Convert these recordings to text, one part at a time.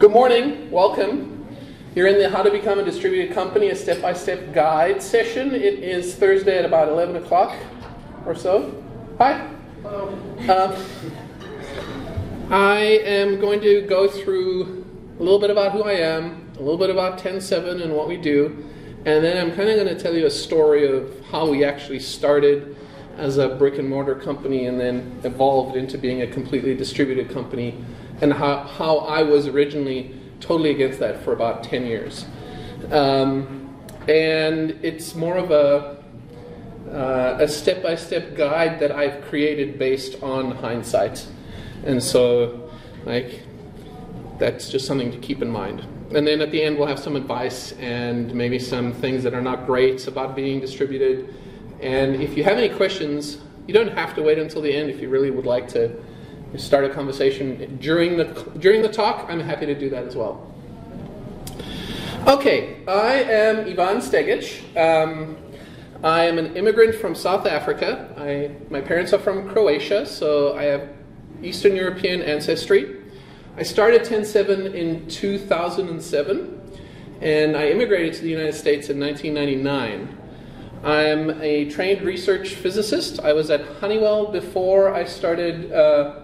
Good morning, welcome. You're in the How to Become a Distributed Company, a step by step guide session. It is Thursday at about 11 o'clock or so. Hi. Hello. Um, I am going to go through a little bit about who I am, a little bit about TEN7 and what we do, and then I'm kind of going to tell you a story of how we actually started as a brick and mortar company and then evolved into being a completely distributed company and how, how I was originally totally against that for about 10 years. Um, and it's more of a uh, a step-by-step guide that I've created based on hindsight, and so like that's just something to keep in mind. And then at the end, we'll have some advice and maybe some things that are not great about being distributed. And if you have any questions, you don't have to wait until the end if you really would like to start a conversation during the during the talk, I'm happy to do that as well. Okay, I am Ivan Stegic. Um, I am an immigrant from South Africa. I, my parents are from Croatia, so I have Eastern European ancestry. I started TEN7 in 2007, and I immigrated to the United States in 1999. I'm a trained research physicist. I was at Honeywell before I started uh,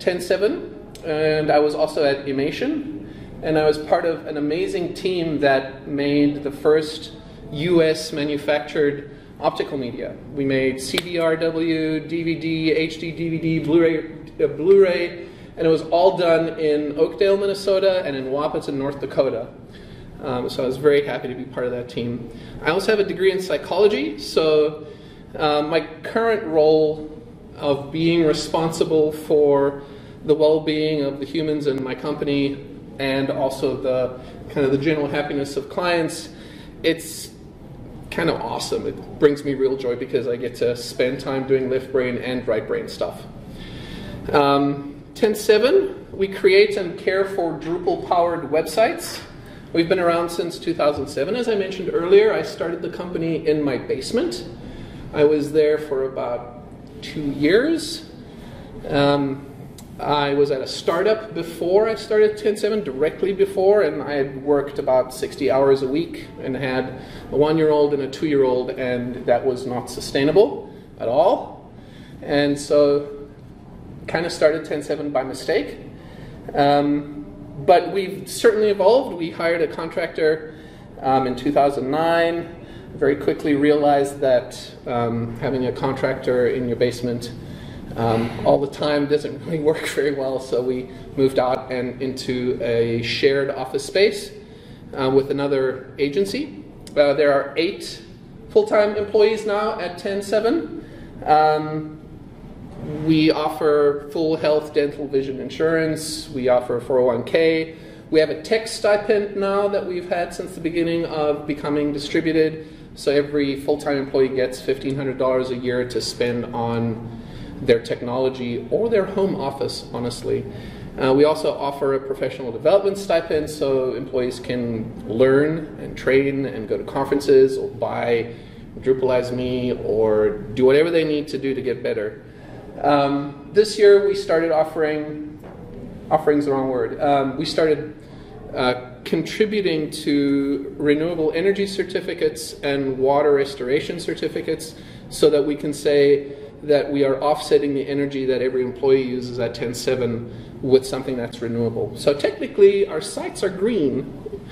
TEN7, and I was also at Imation, and I was part of an amazing team that made the first US manufactured optical media. We made CDRW, DVD, HD DVD, Blu-ray, uh, Blu-ray, and it was all done in Oakdale, Minnesota, and in Wahpeton, North Dakota. Um, so I was very happy to be part of that team. I also have a degree in psychology, so um, my current role of being responsible for the well-being of the humans in my company and also the kind of the general happiness of clients, it's kind of awesome. It brings me real joy because I get to spend time doing left brain and right brain stuff. Um, TEN7, we create and care for Drupal-powered websites. We've been around since 2007. As I mentioned earlier, I started the company in my basement. I was there for about two years. Um, I was at a startup before I started TEN7, directly before, and I had worked about 60 hours a week and had a one year old and a two year old, and that was not sustainable at all. And so, kind of started TEN7 by mistake. Um, but we've certainly evolved. We hired a contractor um, in 2009 very quickly realized that um, having a contractor in your basement um, all the time doesn't really work very well, so we moved out and into a shared office space uh, with another agency. Uh, there are eight full-time employees now at TEN7. Um, we offer full health, dental, vision insurance. We offer 401k. We have a tech stipend now that we've had since the beginning of becoming distributed. So every full-time employee gets $1,500 a year to spend on their technology or their home office, honestly. Uh, we also offer a professional development stipend so employees can learn and train and go to conferences or buy Drupalize Me or do whatever they need to do to get better. Um, this year we started offering, offering's the wrong word, um, we started uh, contributing to renewable energy certificates and water restoration certificates so that we can say that we are offsetting the energy that every employee uses at TEN7 with something that's renewable. So technically, our sites are green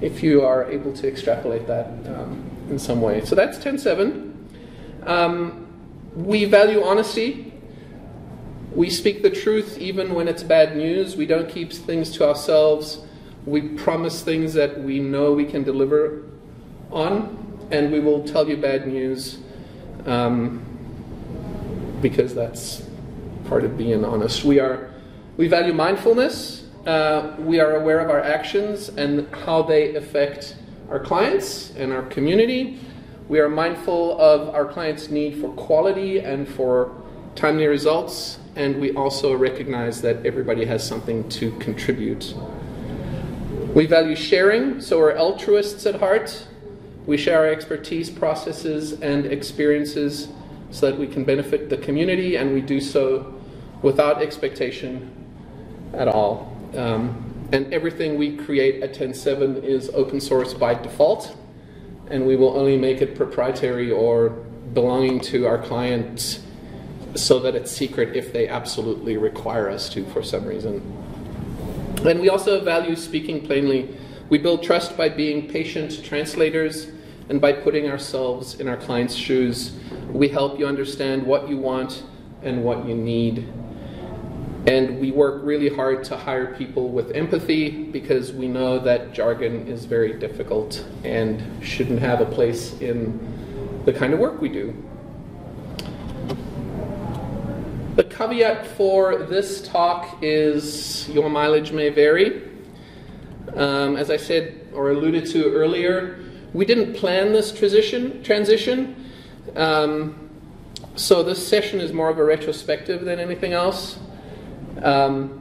if you are able to extrapolate that um, in some way. So that's TEN7. Um, we value honesty. We speak the truth even when it's bad news. We don't keep things to ourselves we promise things that we know we can deliver on, and we will tell you bad news um, because that's part of being honest. We are we value mindfulness. Uh, we are aware of our actions and how they affect our clients and our community. We are mindful of our clients' need for quality and for timely results, and we also recognize that everybody has something to contribute we value sharing, so we're altruists at heart. We share our expertise, processes, and experiences so that we can benefit the community, and we do so without expectation at all. Um, And everything we create at TEN7 is open source by default, and we will only make it proprietary or belonging to our clients so that it's secret if they absolutely require us to for some reason. And we also value speaking plainly. We build trust by being patient translators and by putting ourselves in our clients' shoes. We help you understand what you want and what you need. And we work really hard to hire people with empathy because we know that jargon is very difficult and shouldn't have a place in the kind of work we do. The caveat for this talk is your mileage may vary. Um, as I said or alluded to earlier, we didn't plan this transition. transition. Um, so this session is more of a retrospective than anything else. Um,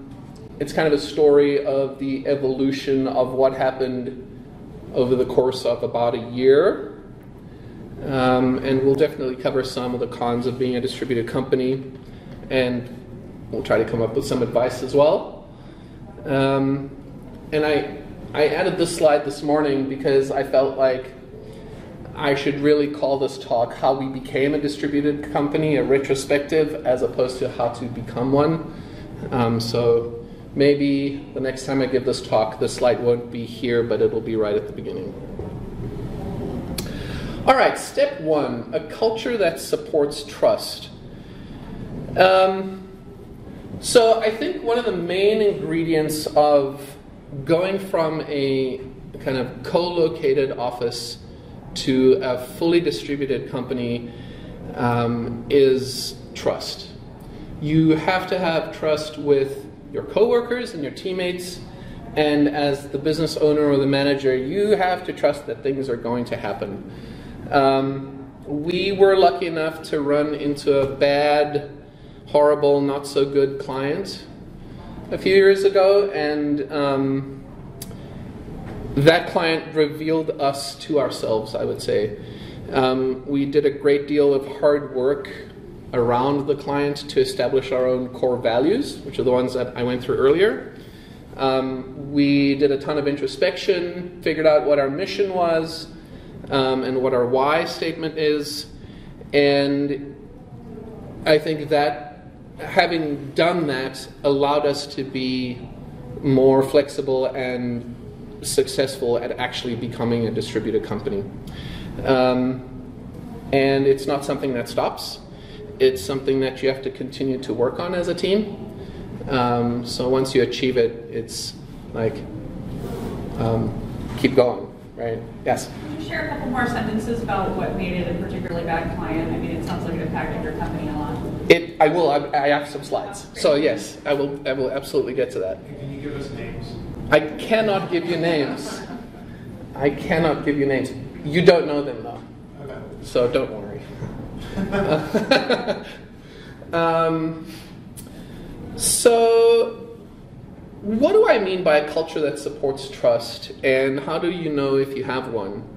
it's kind of a story of the evolution of what happened over the course of about a year. Um, and we'll definitely cover some of the cons of being a distributed company, and we'll try to come up with some advice as well. Um, and I, I added this slide this morning because I felt like I should really call this talk How We Became a Distributed Company, a retrospective, as opposed to how to become one. Um, so maybe the next time I give this talk, the slide won't be here, but it'll be right at the beginning. All right, step one a culture that supports trust. Um, so I think one of the main ingredients of going from a kind of co located office to a fully distributed company um, is trust you have to have trust with your coworkers and your teammates. And as the business owner or the manager, you have to trust that things are going to happen. Um, we were lucky enough to run into a bad, horrible, not so good client a few years ago, and um, that client revealed us to ourselves, I would say. Um, we did a great deal of hard work around the client to establish our own core values, which are the ones that I went through earlier. Um, we did a ton of introspection, figured out what our mission was um, and what our why statement is. And I think that having done that allowed us to be more flexible and successful at actually becoming a distributed company. Um, and it's not something that stops it's something that you have to continue to work on as a team. Um, so once you achieve it, it's like um, keep going, right? Yes. Can you share a couple more sentences about what made it a particularly bad client? I mean, it sounds like it impacted your company a lot. It. I will. I, I have some slides. So yes, I will. I will absolutely get to that. Can you give us names? I cannot give you names. I cannot give you names. You don't know them though. Okay. So don't worry. um, so, what do I mean by a culture that supports trust, and how do you know if you have one?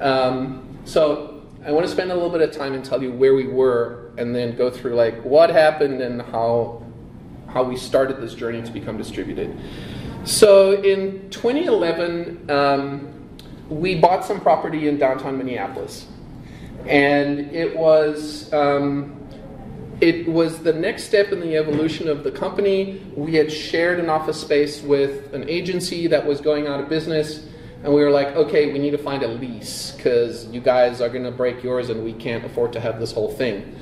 Um, so, I want to spend a little bit of time and tell you where we were, and then go through like what happened and how how we started this journey to become distributed. So, in 2011, um, we bought some property in downtown Minneapolis and it was um, it was the next step in the evolution of the company. We had shared an office space with an agency that was going out of business, and we were like, okay, we need to find a lease because you guys are going to break yours, and we can't afford to have this whole thing.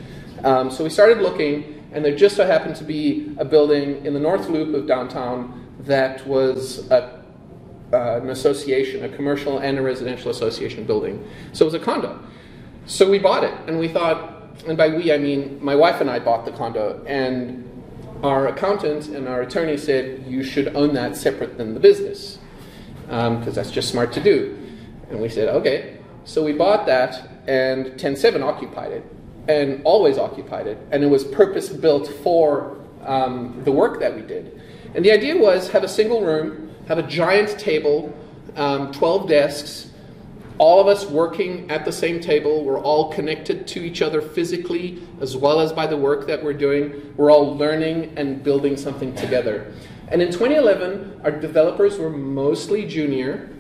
Um, so we started looking, and there just so happened to be a building in the north loop of downtown that was a, uh, an association, a commercial and a residential association building. So it was a condo. So we bought it, and we thought, and by we I mean my wife and I bought the condo, and our accountant and our attorney said you should own that separate than the business, because um, that's just smart to do. And we said, okay. So we bought that, and TEN7 occupied it, and always occupied it, and it was purpose built for um, the work that we did. And the idea was have a single room, have a giant table, um, 12 desks, all of us working at the same table. We're all connected to each other physically as well as by the work that we're doing. We're all learning and building something together. And in 2011, our developers were mostly junior.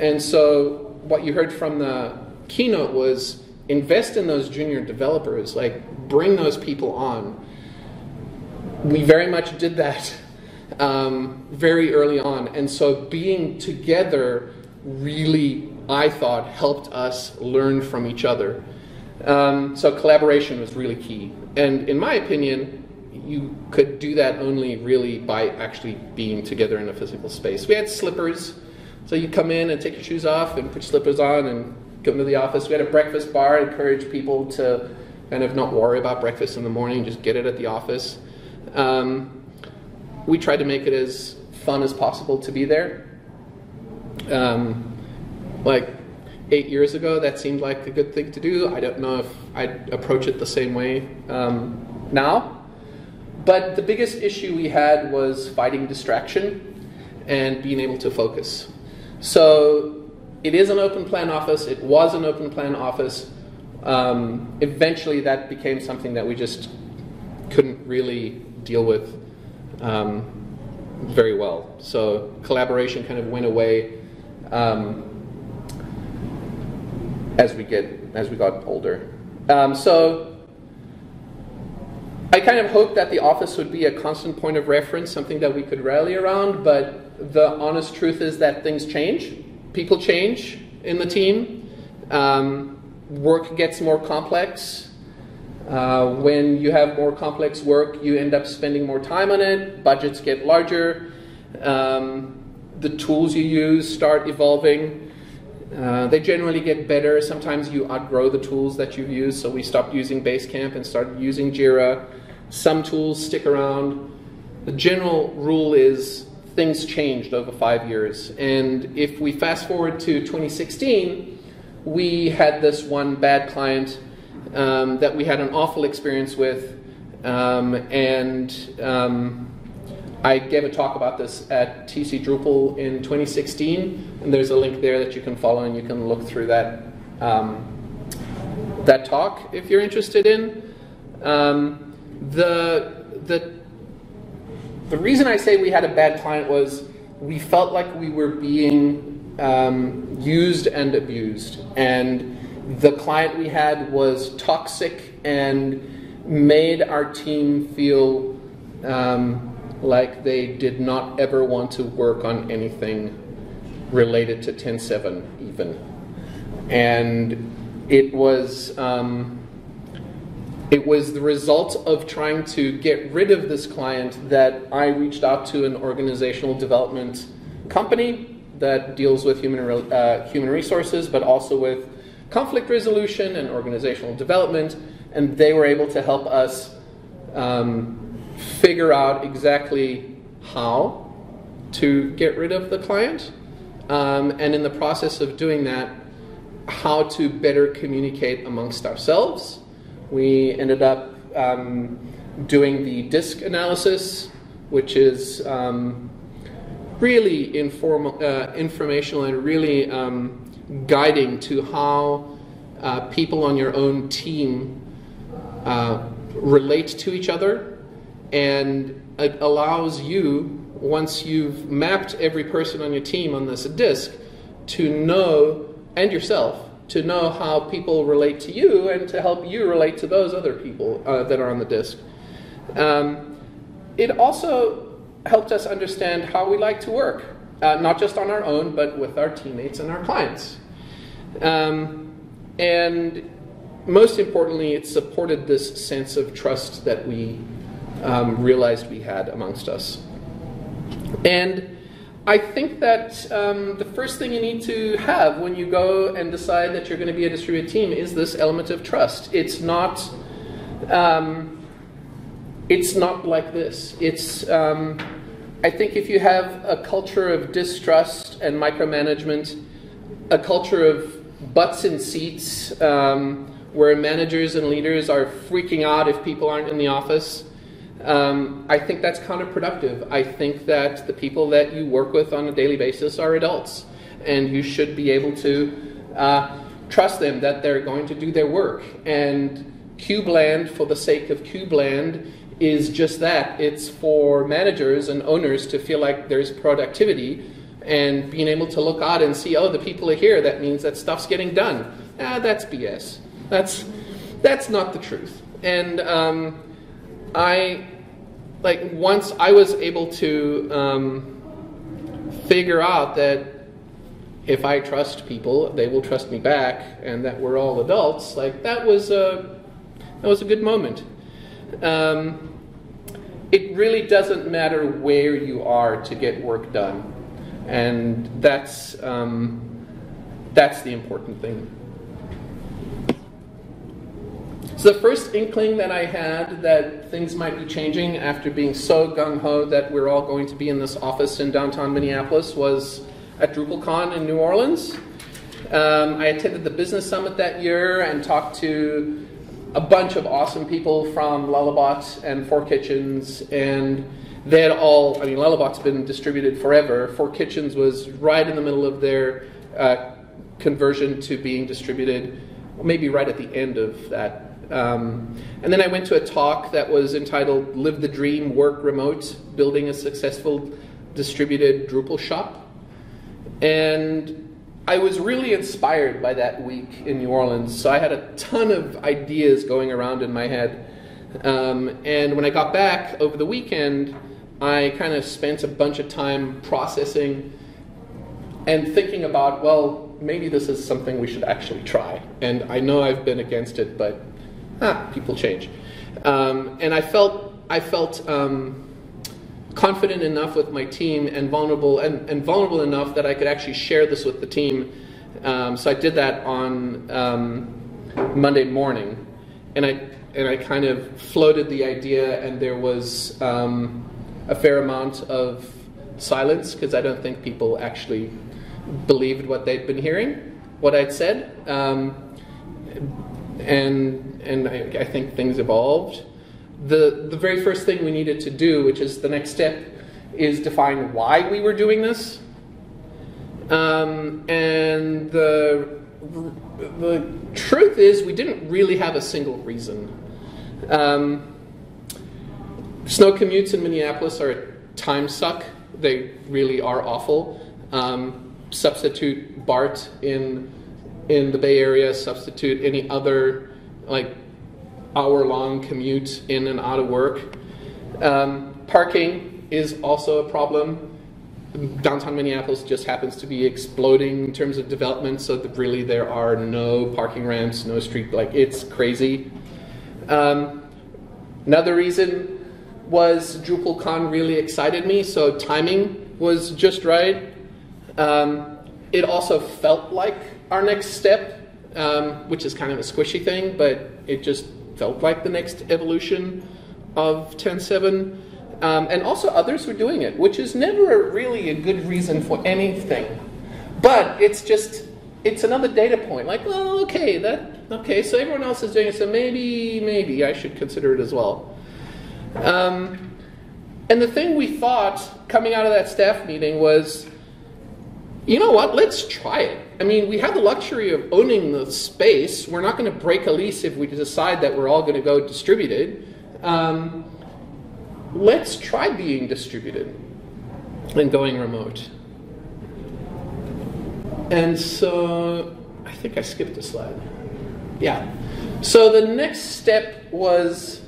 And so what you heard from the keynote was invest in those junior developers, like bring those people on. We very much did that um, very early on. And so being together really, I thought, helped us learn from each other. Um, so collaboration was really key. And in my opinion, you could do that only really by actually being together in a physical space. We had slippers, so you come in and take your shoes off and put your slippers on and come to the office. We had a breakfast bar, encourage people to kind of not worry about breakfast in the morning, just get it at the office. Um, we tried to make it as fun as possible to be there. Um, like eight years ago, that seemed like a good thing to do. I don't know if I'd approach it the same way um, now. But the biggest issue we had was fighting distraction and being able to focus. So it is an open plan office, it was an open plan office. Um, eventually, that became something that we just couldn't really deal with um, very well. So collaboration kind of went away um, as we get as we got older. Um, so I kind of hoped that the office would be a constant point of reference, something that we could rally around. But the honest truth is that things change. People change in the team. Um, work gets more complex. Uh, when you have more complex work, you end up spending more time on it. Budgets get larger. Um, the tools you use start evolving. Uh, they generally get better. Sometimes you outgrow the tools that you've used, so we stopped using Basecamp and started using Jira. Some tools stick around. The general rule is things changed over five years. And if we fast forward to 2016, we had this one bad client um, that we had an awful experience with, um, and um, I gave a talk about this at TC Drupal in 2016, and there's a link there that you can follow and you can look through that um, that talk if you're interested in. Um, the the the reason I say we had a bad client was we felt like we were being um, used and abused, and the client we had was toxic and made our team feel um, like they did not ever want to work on anything related to TEN7 even. And it was, um, it was the result of trying to get rid of this client that I reached out to an organizational development company that deals with human, uh, human resources, but also with conflict resolution and organizational development, and they were able to help us um, figure out exactly how to get rid of the client, um, and in the process of doing that, how to better communicate amongst ourselves. We ended up um, doing the DISC analysis, which is um, really informal, uh, informational and really um, guiding to how uh, people on your own team uh, relate to each other, and it allows you, once you've mapped every person on your team on this disk, to know, and yourself, to know how people relate to you and to help you relate to those other people uh, that are on the disk. Um, it also helped us understand how we like to work uh, not just on our own, but with our teammates and our clients. Um, and most importantly, it supported this sense of trust that we um, realized we had amongst us. And I think that um, the first thing you need to have when you go and decide that you're going to be a distributed team is this element of trust. It's not. Um, it's not like this. It's um, I think if you have a culture of distrust and micromanagement, a culture of butts in seats, um, where managers and leaders are freaking out if people aren't in the office, um, I think that's counterproductive. I think that the people that you work with on a daily basis are adults, and you should be able to uh, trust them that they're going to do their work. And Bland, for the sake of Bland, is just that. It's for managers and owners to feel like there's productivity and being able to look out and see, oh, the people are here. That means that stuff's getting done. Ah, that's BS. That's that's not the truth. And um, I like once I was able to um, figure out that if I trust people, they will trust me back, and that we're all adults. Like that was a that was a good moment. Um, it really doesn't matter where you are to get work done, and that's um, that's the important thing. So the first inkling that I had that things might be changing after being so gung ho that we're all going to be in this office in downtown Minneapolis was at DrupalCon in New Orleans. Um, I attended the business summit that year and talked to a bunch of awesome people from Lullabot and Four Kitchens, and they had all. I mean, Lullabot's been distributed forever. Four Kitchens was right in the middle of their uh, conversion to being distributed, maybe right at the end of that um, and then I went to a talk that was entitled Live the Dream, Work Remote Building a Successful Distributed Drupal Shop. And I was really inspired by that week in New Orleans. So I had a ton of ideas going around in my head. Um, and when I got back over the weekend, I kind of spent a bunch of time processing and thinking about, well, maybe this is something we should actually try. And I know I've been against it, but ah, people change. Um, and I felt, I felt um, confident enough with my team and vulnerable, and, and, vulnerable enough that I could actually share this with the team. Um, so I did that on um, Monday morning. And I, and I kind of floated the idea, and there was um, a fair amount of silence because I don't think people actually believed what they'd been hearing, what I'd said. And and I, I, think things evolved. The the very first thing we needed to do, which is the next step, is define why we were doing this. Um, and the the truth is, we didn't really have a single reason. Um, snow commutes in Minneapolis are a time suck. They really are awful. Um, substitute BART in in the Bay Area substitute any other like hour long commute in and out of work. Um, parking is also a problem. Downtown Minneapolis just happens to be exploding in terms of development, so that really there are no parking ramps, no street, like it's crazy. Um, another reason was DrupalCon really excited me, so timing was just right. Um, it also felt like our next step, um, which is kind of a squishy thing, but it just felt like the next evolution of TEN7. Um, and also others were doing it, which is never really a good reason for anything. But it's just, it's another data point. Like, well, okay, that, okay, so everyone else is doing it, so maybe, maybe I should consider it as well. Um, and the thing we thought coming out of that staff meeting was, you know what, let's try it. I mean, we have the luxury of owning the space. We're not going to break a lease if we decide that we're all going to go distributed. Um, let's try being distributed and going remote. And so I think I skipped a slide. Yeah. So the next step was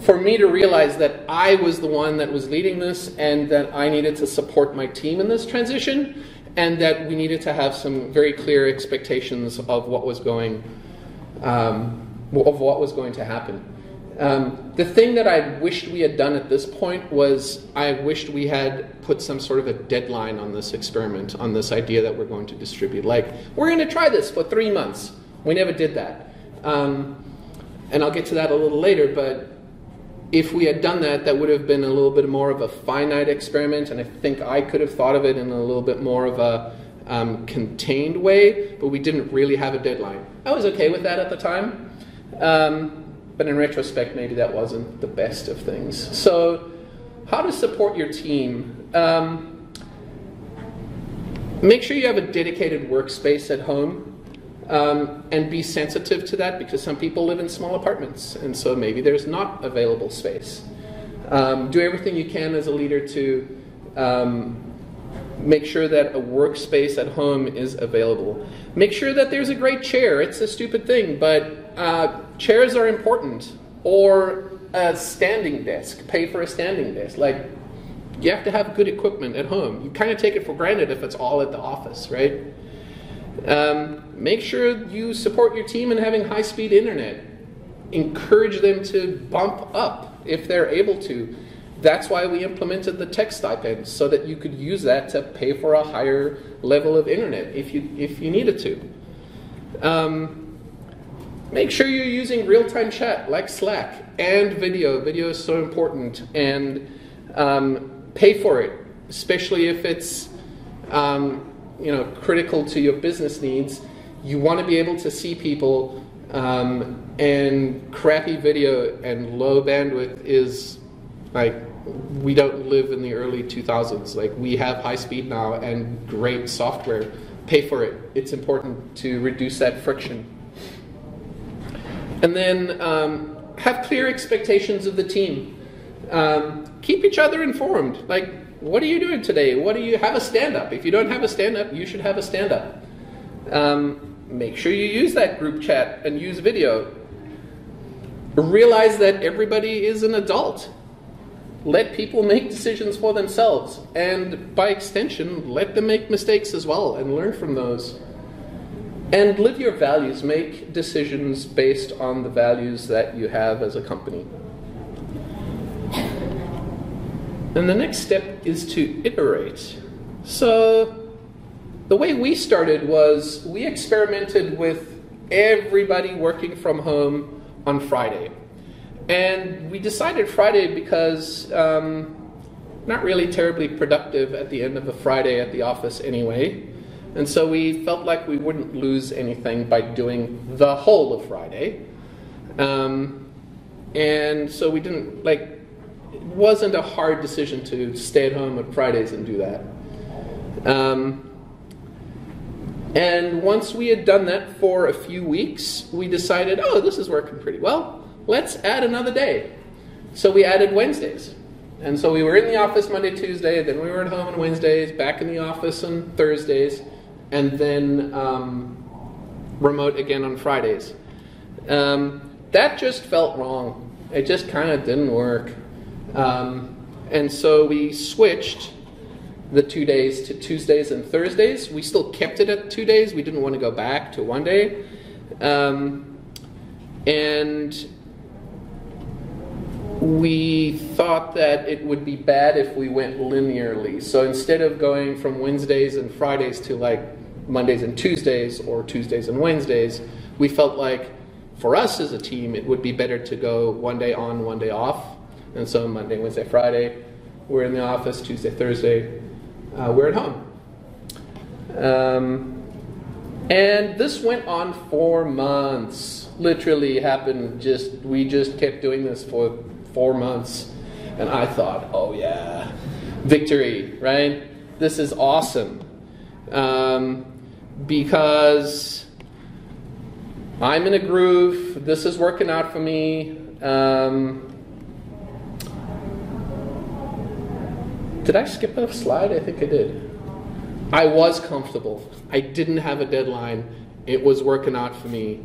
for me to realize that I was the one that was leading this and that I needed to support my team in this transition and that we needed to have some very clear expectations of what was going um, of what was going to happen. Um, the thing that I wished we had done at this point was I wished we had put some sort of a deadline on this experiment, on this idea that we're going to distribute. Like, we're going to try this for three months. We never did that. Um, and I'll get to that a little later, but if we had done that, that would have been a little bit more of a finite experiment, and I think I could have thought of it in a little bit more of a um, contained way, but we didn't really have a deadline. I was okay with that at the time, um, but in retrospect, maybe that wasn't the best of things. So, how to support your team? Um, make sure you have a dedicated workspace at home. Um, and be sensitive to that because some people live in small apartments, and so maybe there's not available space. Um, do everything you can as a leader to um, make sure that a workspace at home is available. Make sure that there's a great chair. It's a stupid thing, but uh, chairs are important. Or a standing desk. Pay for a standing desk. Like, you have to have good equipment at home. You kind of take it for granted if it's all at the office, right? Um, make sure you support your team in having high speed internet. Encourage them to bump up if they're able to. That's why we implemented the tech stipend so that you could use that to pay for a higher level of internet if you if you needed to. Um, make sure you're using real-time chat like Slack and video. Video is so important, and um, pay for it, especially if it's um, you know critical to your business needs. You want to be able to see people, um, and crappy video and low bandwidth is like we don't live in the early 2000s. Like we have high speed now and great software. Pay for it. It's important to reduce that friction. And then um, have clear expectations of the team. Um, keep each other informed. Like, what are you doing today? What do you have a stand up? If you don't have a stand up, you should have a stand up. Um, make sure you use that group chat and use video. Realize that everybody is an adult let people make decisions for themselves, and by extension, let them make mistakes as well and learn from those. And live your values, make decisions based on the values that you have as a company. And the next step is to iterate. So, the way we started was we experimented with everybody working from home on Friday. And we decided Friday because um, not really terribly productive at the end of a Friday at the office anyway. And so we felt like we wouldn't lose anything by doing the whole of Friday. Um, and so we didn't, like, wasn't a hard decision to stay at home on Fridays and do that. Um, and once we had done that for a few weeks, we decided, oh, this is working pretty well let's add another day. So we added Wednesdays. And so we were in the office Monday, Tuesday, then we were at home on Wednesdays, back in the office on Thursdays, and then um, remote again on Fridays. Um, that just felt wrong. It just kind of didn't work. Um, and so we switched the two days to Tuesdays and Thursdays. We still kept it at two days. We didn't want to go back to one day. Um, and we thought that it would be bad if we went linearly. So instead of going from Wednesdays and Fridays to like Mondays and Tuesdays or Tuesdays and Wednesdays, we felt like for us as a team, it would be better to go one day on, one day off. And so Monday, Wednesday, Friday, we're in the office. Tuesday, Thursday, uh, we're at home. Um, and this went on for months. Literally happened just, we just kept doing this for four months. And I thought, oh yeah, victory, right? This is awesome. Um, because I'm in a groove, this is working out for me. Um, did I skip a slide? I think I did. I was comfortable. I didn't have a deadline. It was working out for me.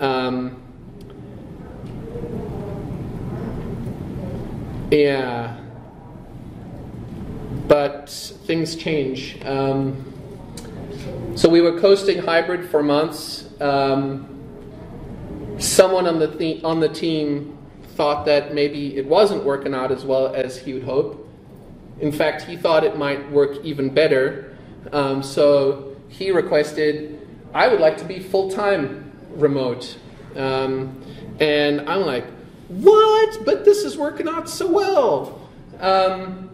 Um, Yeah. But things change. Um, so we were coasting hybrid for months. Um, someone on the, th- on the team thought that maybe it wasn't working out as well as he would hope. In fact, he thought it might work even better. Um, so he requested, I would like to be full time remote. Um, and I'm like, what? But this is working out so well. Um,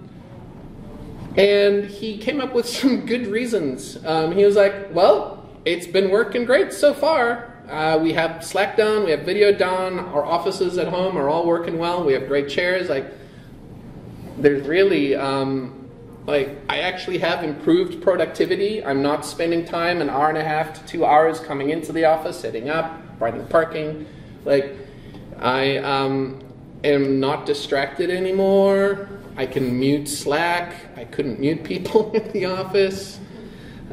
and he came up with some good reasons. Um, he was like, well, it's been working great so far. Uh, we have Slack down, we have video down, our offices at home are all working well, we have great chairs. Like, there's really, um, Like, I actually have improved productivity. I'm not spending time an hour and a half to two hours coming into the office, setting up, finding parking. Like, I um, am not distracted anymore. I can mute Slack. I couldn't mute people in the office.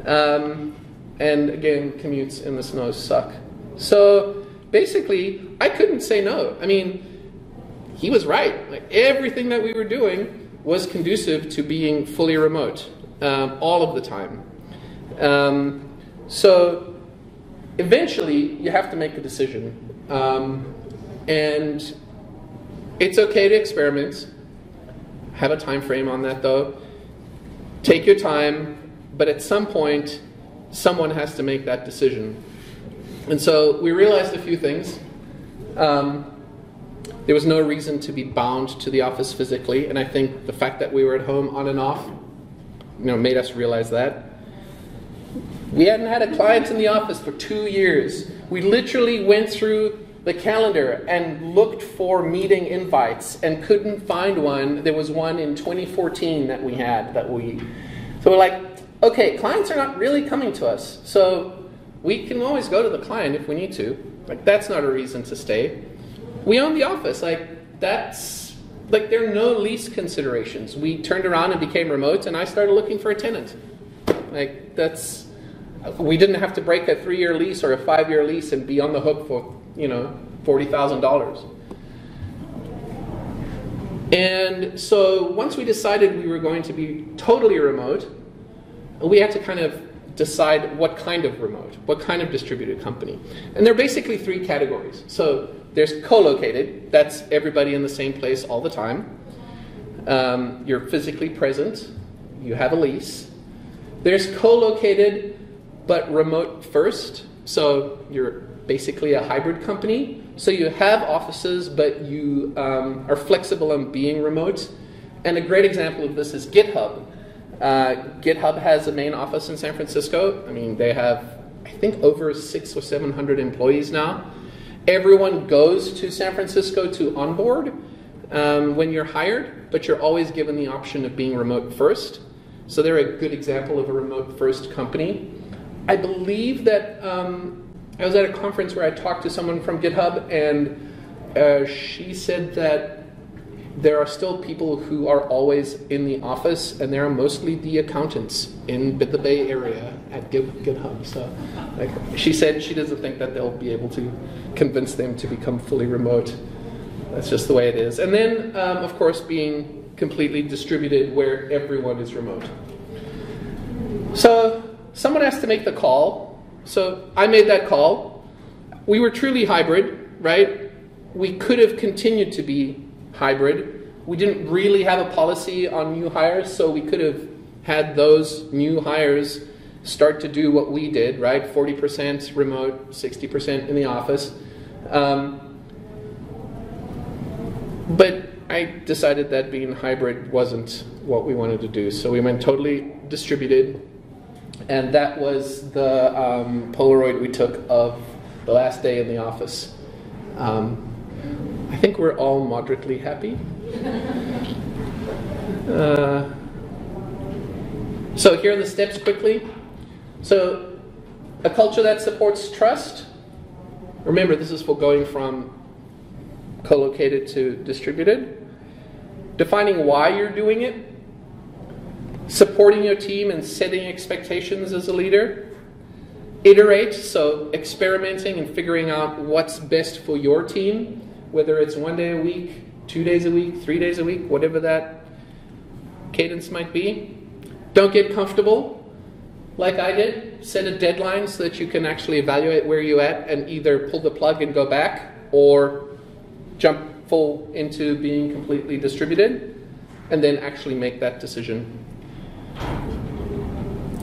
Um, and again, commutes in the snow suck. So basically, I couldn't say no. I mean, he was right. Like everything that we were doing was conducive to being fully remote um, all of the time. Um, so eventually, you have to make a decision. Um, and it's okay to experiment. Have a time frame on that though. Take your time, but at some point, someone has to make that decision. And so we realized a few things. Um, there was no reason to be bound to the office physically, and I think the fact that we were at home on and off, you know, made us realize that. We hadn't had a client in the office for two years. We literally went through the calendar and looked for meeting invites and couldn't find one. There was one in 2014 that we had that we. So we're like, okay, clients are not really coming to us. So we can always go to the client if we need to. Like, that's not a reason to stay we own the office. Like that's like there are no lease considerations. We turned around and became remote, and I started looking for a tenant. Like that's we didn't have to break a three-year lease or a five-year lease and be on the hook for you know forty thousand dollars. And so once we decided we were going to be totally remote, we had to kind of decide what kind of remote, what kind of distributed company. And there are basically three categories. So there's co-located. That's everybody in the same place all the time. Um, you're physically present. You have a lease. There's co-located but remote first. So you're basically a hybrid company. So you have offices, but you um, are flexible on being remote. And a great example of this is GitHub. Uh, GitHub has a main office in San Francisco. I mean, they have, I think, over six or seven hundred employees now everyone goes to San Francisco to onboard um, when you're hired, but you're always given the option of being remote first. So they're a good example of a remote first company. I believe that um, I was at a conference where I talked to someone from GitHub, and uh, she said that there are still people who are always in the office, and they are mostly the accountants in the Bay Area at GitHub. So, like, she said she doesn't think that they'll be able to convince them to become fully remote. That's just the way it is. And then, um, of course, being completely distributed where everyone is remote. So, someone has to make the call. So, I made that call. We were truly hybrid, right? We could have continued to be hybrid. We didn't really have a policy on new hires, so we could have had those new hires start to do what we did, right? 40% remote, 60% in the office. Um, but I decided that being hybrid wasn't what we wanted to do, so we went totally distributed, and that was the um, Polaroid we took of the last day in the office. Um, I think we're all moderately happy. Uh, so here are the steps quickly. So a culture that supports trust. Remember, this is for going from co-located to distributed. Defining why you're doing it. Supporting your team and setting expectations as a leader. Iterate, so experimenting and figuring out what's best for your team whether it's one day a week, two days a week, three days a week, whatever that cadence might be. Don't get comfortable like I did. Set a deadline so that you can actually evaluate where you're at and either pull the plug and go back or jump full into being completely distributed and then actually make that decision.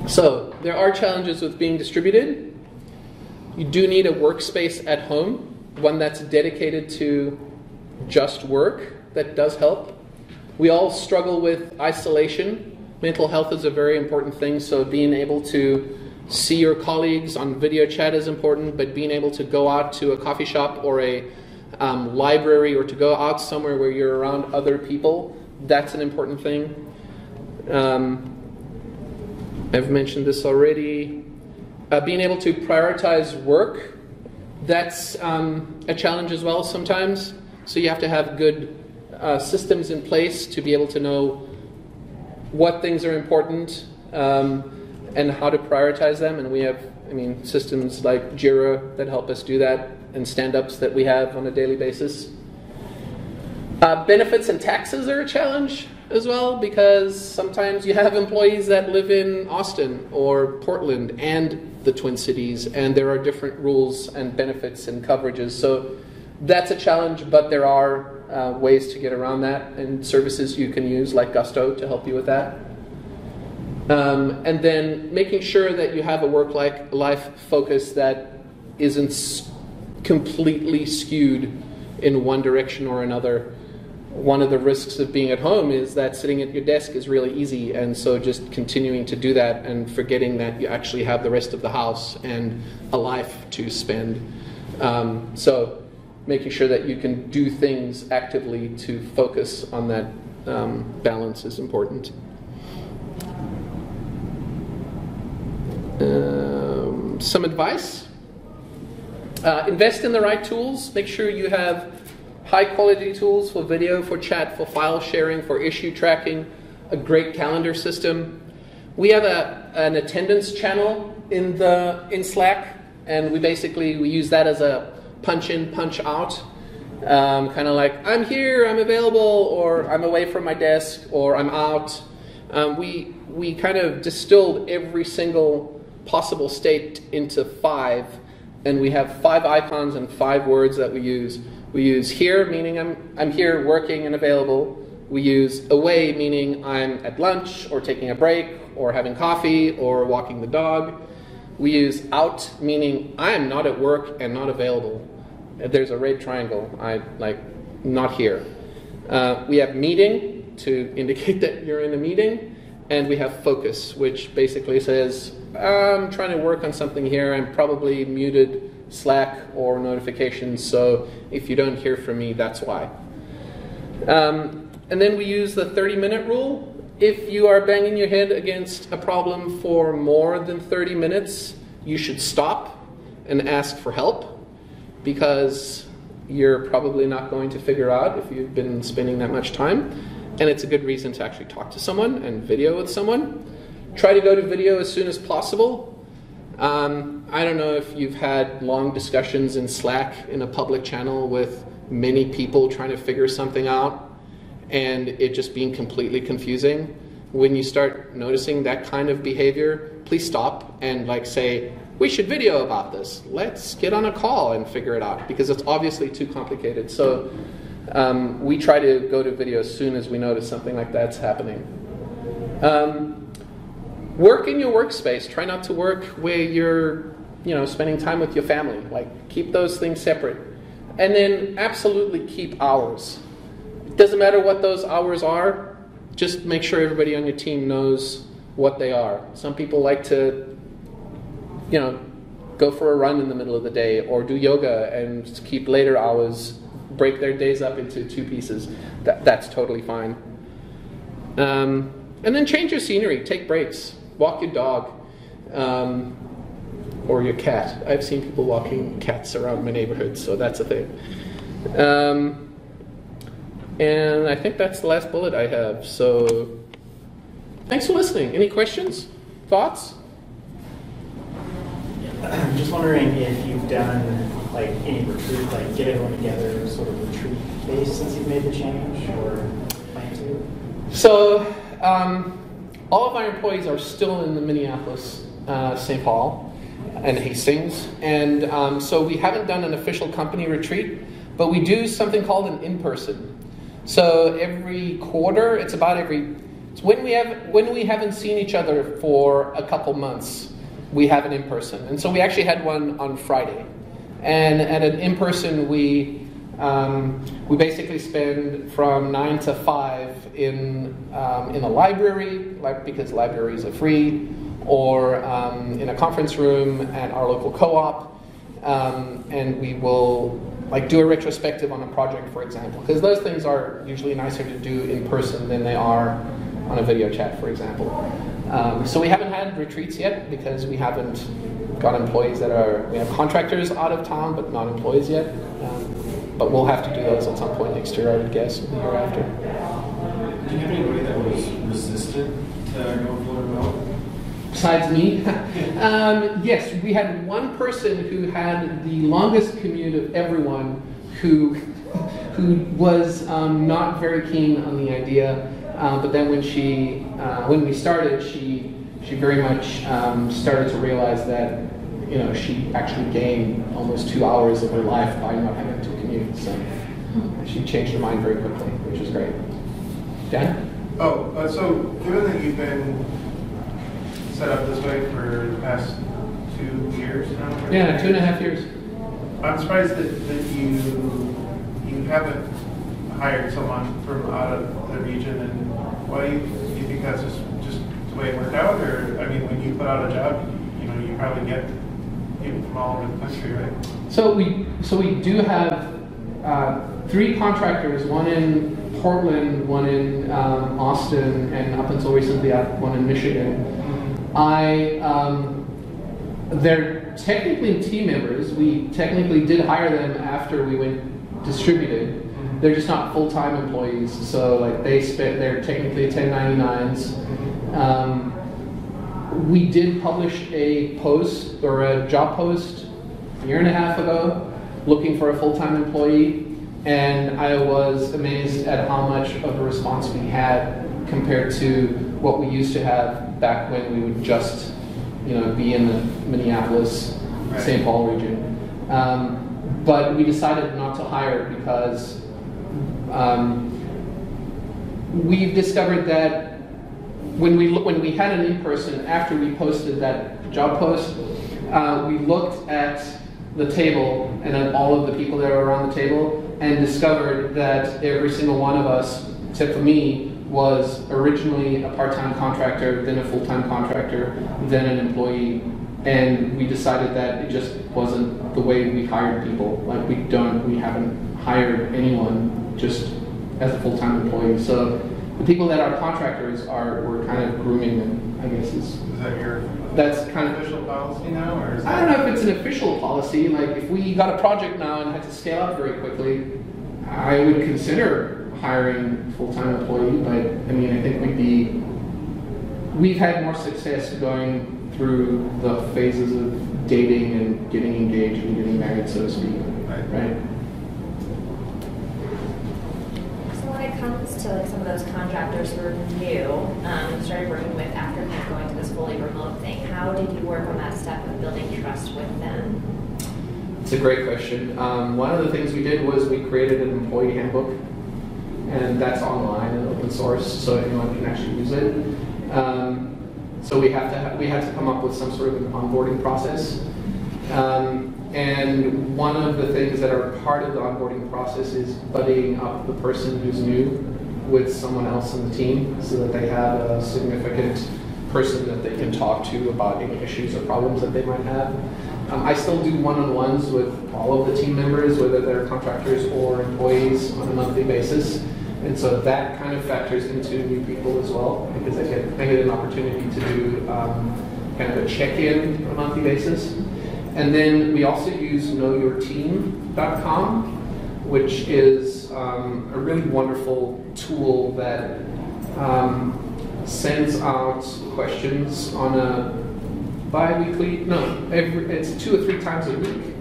So, there are challenges with being distributed. You do need a workspace at home one that's dedicated to just work that does help. We all struggle with isolation. Mental health is a very important thing, so being able to see your colleagues on video chat is important, but being able to go out to a coffee shop or a um, library or to go out somewhere where you're around other people, that's an important thing. Um, I've mentioned this already. Uh, being able to prioritize work, that's um, a challenge as well sometimes. So you have to have good uh, systems in place to be able to know what things are important um, and how to prioritize them. And we have, I mean, systems like Jira that help us do that, and stand-ups that we have on a daily basis. Uh, benefits and taxes are a challenge as well because sometimes you have employees that live in Austin or Portland and the Twin Cities, and there are different rules and benefits and coverages. So that's a challenge, but there are uh, ways to get around that and services you can use like Gusto to help you with that. Um, and then making sure that you have a work life focus that isn't completely skewed in one direction or another one of the risks of being at home is that sitting at your desk is really easy, and so just continuing to do that and forgetting that you actually have the rest of the house and a life to spend. Um, so, making sure that you can do things actively to focus on that um, balance is important. Um, some advice uh, invest in the right tools, make sure you have high quality tools for video, for chat, for file sharing, for issue tracking, a great calendar system. We have a, an attendance channel in the in Slack, and we basically we use that as a punch in, punch out. Um, kind of like I'm here, I'm available, or I'm away from my desk, or I'm out. Um, we we kind of distilled every single possible state into five, and we have five icons and five words that we use. We use here, meaning I'm, I'm here working and available. We use away, meaning I'm at lunch or taking a break or having coffee or walking the dog. We use out, meaning I am not at work and not available. There's a red triangle. I like not here. Uh, we have meeting to indicate that you're in a meeting, and we have focus, which basically says I'm trying to work on something here. I'm probably muted Slack or notifications, so if you don't hear from me, that's why. Um, and then we use the 30 minute rule. If you are banging your head against a problem for more than 30 minutes, you should stop and ask for help because you're probably not going to figure out if you've been spending that much time. And it's a good reason to actually talk to someone and video with someone. Try to go to video as soon as possible um, I don't know if you've had long discussions in Slack in a public channel with many people trying to figure something out and it just being completely confusing. When you start noticing that kind of behavior, please stop and like say, we should video about this. Let's get on a call and figure it out because it's obviously too complicated. So um, we try to go to video as soon as we notice something like that's happening. Um, work in your workspace. Try not to work where you're, you know, spending time with your family. Like keep those things separate. And then absolutely keep hours. It doesn't matter what those hours are. Just make sure everybody on your team knows what they are. Some people like to, you know, go for a run in the middle of the day or do yoga and keep later hours, break their days up into two pieces. That, that's totally fine. Um, and then change your scenery, take breaks walk your dog um, or your cat. I've seen people walking cats around my neighborhood, so that's a thing. Um, and I think that's the last bullet I have. So thanks for listening. Any questions? Thoughts? I'm just wondering if you've done like any retreat, like get everyone together, sort of retreat based since you've made the change, or plan to. So um, all of our employees are still in the Minneapolis uh, St. Paul and Hastings, and um, so we haven't done an official company retreat, but we do something called an in-person. So every quarter, it's about every it's when we have when we haven't seen each other for a couple months, we have an in-person, and so we actually had one on Friday, and at an in-person we um, we basically spend from nine to five in um, in a library, like because libraries are free, or um, in a conference room at our local co-op, um, and we will like do a retrospective on a project, for example, because those things are usually nicer to do in person than they are on a video chat, for example. Um, so we haven't had retreats yet because we haven't got employees that are, we have contractors out of town but not employees yet. Um, but we'll have to do those at some point next year, I would guess, or the year after. Did you have anybody that was resistant to going fully remote? Besides me? um, yes, we had one person who had the longest commute of everyone who, who was um, not very keen on the idea. Uh, but then when she, uh, when we started, she, she very much um, started to realize that, you know, she actually gained almost two hours of her life by not having to commute. So she changed her mind very quickly, which was great. Dan? Oh, uh, so given that you've been set up this way for the past two years now? Yeah, two and a half years. I'm surprised that, that you you haven't hired someone from out of the region, and why do you, do you think that's just just the way it worked out, or I mean, when you put out a job, you know, you probably get people from all over the country, right? So we so we do have uh, three contractors, one in Portland, one in um, Austin, and up until recently, uh, one in Michigan. I um, they're technically team members. We technically did hire them after we went distributed. They're just not full time employees, so like they spent they're technically 1099s. Um, we did publish a post or a job post a year and a half ago looking for a full-time employee and i was amazed at how much of a response we had compared to what we used to have back when we would just you know be in the minneapolis Right. st paul region um, but we decided not to hire because um, we've discovered that when we when we had an in-person after we posted that job post, uh, we looked at the table and at all of the people that were around the table and discovered that every single one of us, except for me, was originally a part-time contractor, then a full-time contractor, then an employee, and we decided that it just wasn't the way we hired people. Like we don't, we haven't hired anyone just as a full-time employee. So the people that are contractors are we're kind of grooming them. I guess is Is that your that's kind of. official policy now, or is I don't know if it's an official policy. Like if we got a project now and had to scale up very quickly, I would consider hiring a full-time employee. But I mean, I think we'd be. We've had more success going through the phases of dating and getting engaged and getting married, so to speak. Right. Right. So when to like some of those contractors who are new, um, started working with after kind of going to this fully remote thing, how did you work on that step of building trust with them? It's a great question. Um, one of the things we did was we created an employee handbook, and that's online and open source, so anyone can actually use it. Um, so we have to ha- we had to come up with some sort of an onboarding process. Um, and one of the things that are part of the onboarding process is buddying up the person who's new with someone else in the team so that they have a significant person that they can talk to about any issues or problems that they might have. Um, I still do one-on-ones with all of the team members, whether they're contractors or employees, on a monthly basis. And so that kind of factors into new people as well, because I get, I get an opportunity to do um, kind of a check-in on a monthly basis. And then we also use knowyourteam.com, which is um, a really wonderful tool that um, sends out questions on a bi-weekly, no, every, it's two or three times a week.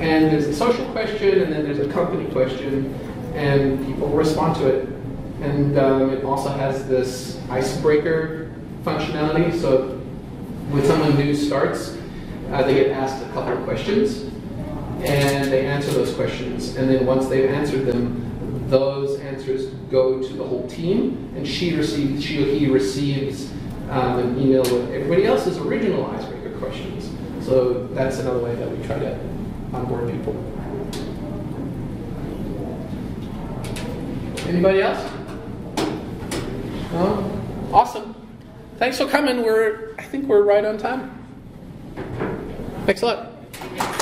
And there's a social question, and then there's a company question, and people respond to it. And um, it also has this icebreaker functionality, so when someone new starts, uh, they get asked a couple of questions, and they answer those questions. And then once they've answered them, those answers go to the whole team, and she receives, she or he receives um, an email with everybody else's original icebreaker questions. So that's another way that we try to onboard people. Anybody else? No? Awesome. Thanks for coming. We're I think we're right on time. Thanks a lot.